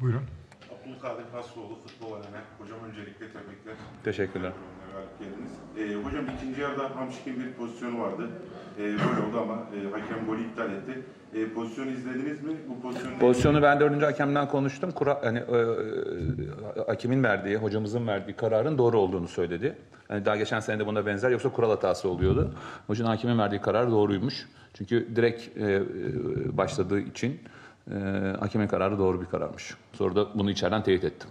Buyurun. Abdülkadir Hasroğlu futbol alemi. Hocam öncelikle tebrikler. Teşekkürler. Ee, hocam ikinci yarıda Hamşik'in bir pozisyonu vardı. Ee, gol oldu ama e, hakem golü iptal etti. E, pozisyonu izlediniz mi? Bu pozisyonu Pozisyonu ben dördüncü hakemden konuştum. Kura, hani, e, e, hakimin verdiği, hocamızın verdiği kararın doğru olduğunu söyledi. Hani daha geçen sene de buna benzer yoksa kural hatası oluyordu. Hocanın hakimin verdiği karar doğruymuş. Çünkü direkt e, e, başladığı için e, hakimin kararı doğru bir kararmış. Sonra da bunu içeriden teyit ettim.